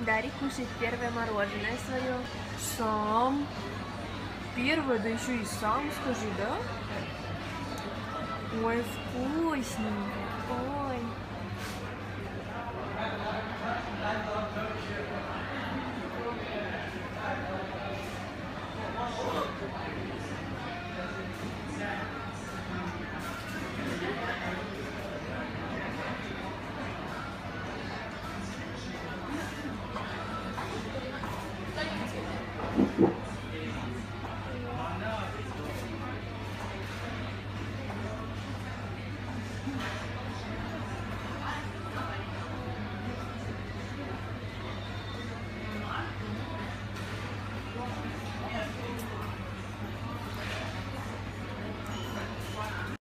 Дарик кушает первое мороженое свое. Сам. Первое, да еще и сам, скажи, да? Ой, вкусненько. Ой.《そう》